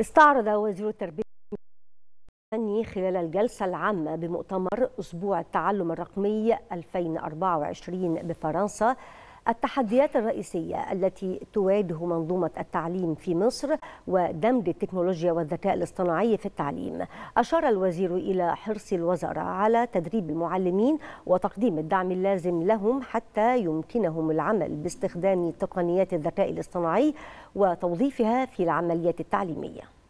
استعرض وزير التربية خلال الجلسة العامة بمؤتمر أسبوع التعلم الرقمي 2024 بفرنسا التحديات الرئيسية التي تواجه منظومة التعليم في مصر ودمج التكنولوجيا والذكاء الاصطناعي في التعليم أشار الوزير إلى حرص الوزارة على تدريب المعلمين وتقديم الدعم اللازم لهم حتى يمكنهم العمل باستخدام تقنيات الذكاء الاصطناعي وتوظيفها في العمليات التعليمية.